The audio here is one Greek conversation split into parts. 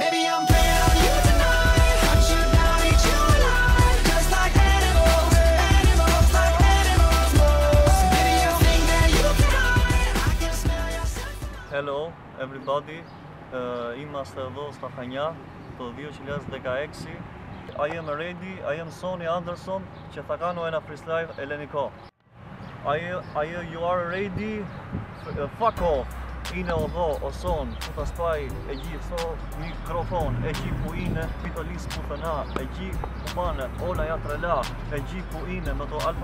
Baby, I'm playing on you tonight. Hunt you down, eat you alive. Just like animals, animals, like animals. Whoa. Baby, you think that you can hide? I can smell your scent. Hello everybody, uh, είμαστε εδώ στα Χανιά το 2016 I am ready, I am Sonny Anderson και θα κάνω ένα freestyle ελληνικό Are you, are you, you are ready? Uh, fuck off! Είναι εδώ ο Σον που θα σπάει εκεί στο μικρόφωνο Εκεί που είναι μη το λύσεις πουθενά Εκεί που πάνε όλα για τρελά Εκεί που είναι με το αβγ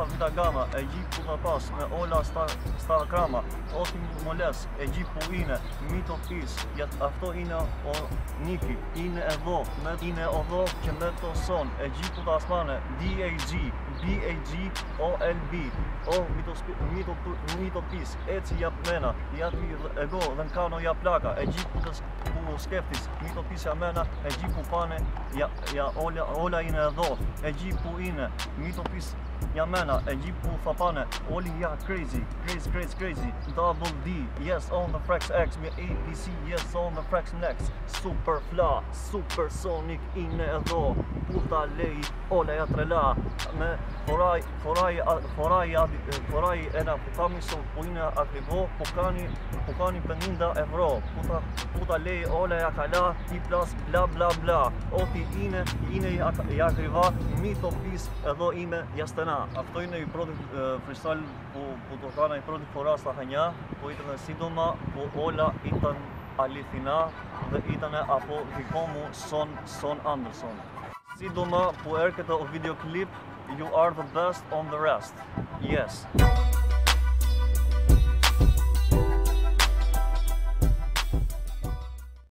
Εκεί που θα πας με όλα στα, στα κράμα Ό,τι μου λες εκεί που είναι μη το πεις Γιατί αυτό είναι ο Νίκη. Είναι εδώ, με, είναι εδώ και με το Σον Εκεί που θα σπάνε DAG BAG OLB Ω, μη το, σπι- μη το, μη το πεις έτσι για μένα Γιατί εγώ go, dhe në kano ja plaka, e gjithë të ku skeftis, mi të pisja mena, e gjithë ku pane, ja, ja ola, ola ine e dho, e gjithë ku ine, mi të pisë Një mena, e gjipu thapane Oli ja crazy, crazy, crazy, crazy. Double D, yes on the Frex X Me ABC, yes on the Frex Next Super fla, super sonic Ine e dho, puta lej Ole ja trela Me foraj, foraj, foraj Foraj e na pukami së Pujnë akrivo, pukani Pukani pëndinda e Puta, puta lej, ole ja kala Ti plas, bla bla bla. Oti ine, ine ja, ja kriva Mi topis, edho ime, jastena. Μη το πεις εδώ είμαι για στενά αυτό είναι η πρώτη ε, freestyle που, που το κάνα η πρώτη φορά στα Χανιά που ήταν σύντομα που όλα ήταν αληθινά δεν ήταν από δικό μου Son, Son Anderson σύντομα που έρχεται ο βίντεο κλιπ You are the best on the rest. Yes.